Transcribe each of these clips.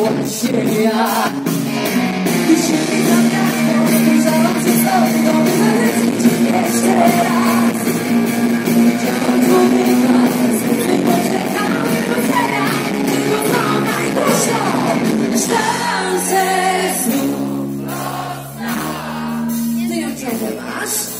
właśnie ja Jeśli mi zabrakło, spojrzałam przez okno By zaryzyć jeszcze raz. Chciałam człowieka, smutnego czekam Wychodzenia, tylko to najgorszą Szansę znów Ty ją ciągle masz?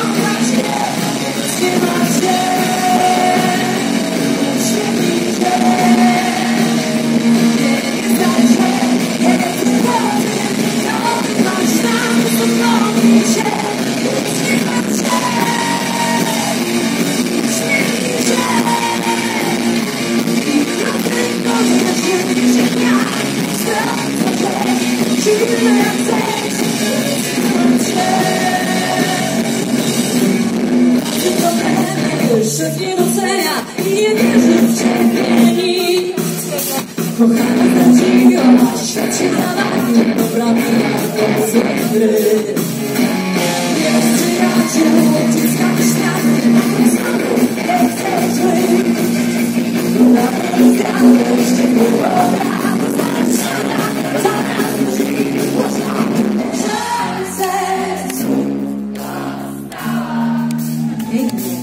Wszystkie docenia i nie wierzy w ciebie nic Kochana zadziwiona, świat się dawa Nie dobra mina, to złe gry Wiesz przyjaciół, dziecka do świata Nie znowu, jesteśmy Na tej zdradzie, jeszcze nie Amen.